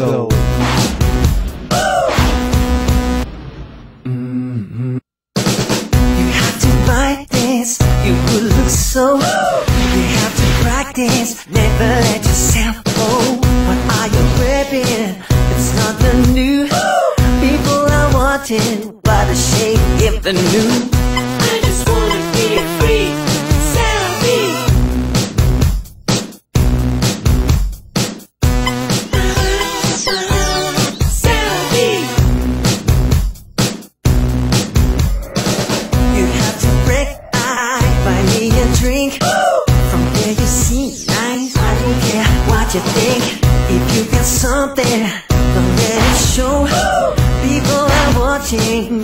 go. You have to this, you would look so. You have to practice, never let yourself go. What are you grabbing? It's not the new. People are watching, what a shape if the new. Me a drink. From there you see nice I don't care what you think. If you got something Don't let it show. People are watching